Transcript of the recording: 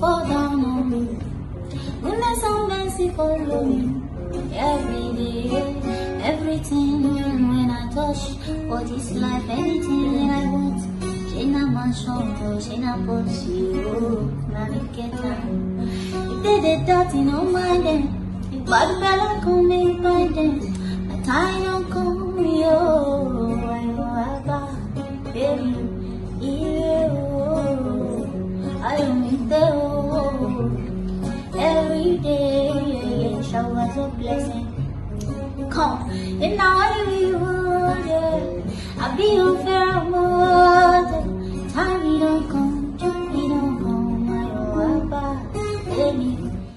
fall down on me. Goodness and mercy follow me every day, everything. When I touch for this life, anything I want. Shina mansion, Shina Na mi keta, If they did that, you know, mind them. If bad fella come, they find them. A time don't come, yo. I know about baby. I don't need the every day. Showers a blessing. Come, and now I will, yeah. I be on fair water. Time you don't come, you don't come. I know about baby.